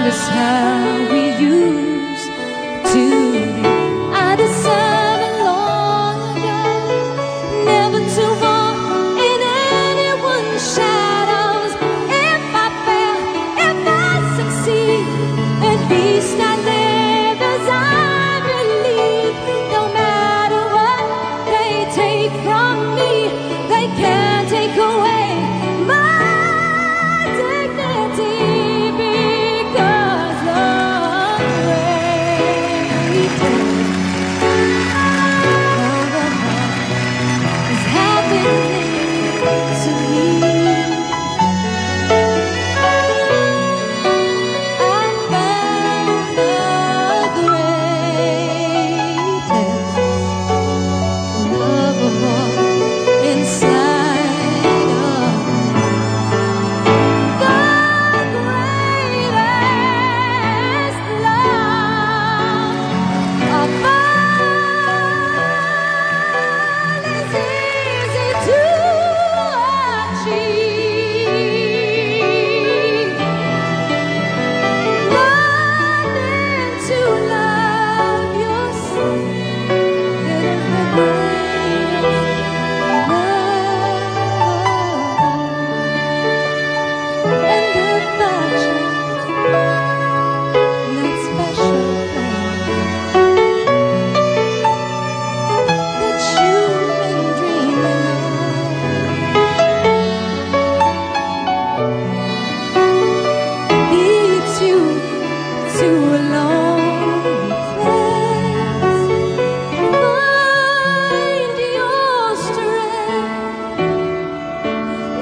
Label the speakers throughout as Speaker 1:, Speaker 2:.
Speaker 1: wonders how we used to be. I decided long ago never to walk in anyone's shadows. If I fail, if I succeed, at least live as I believe. No matter what they take from me, they can.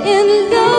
Speaker 1: in love.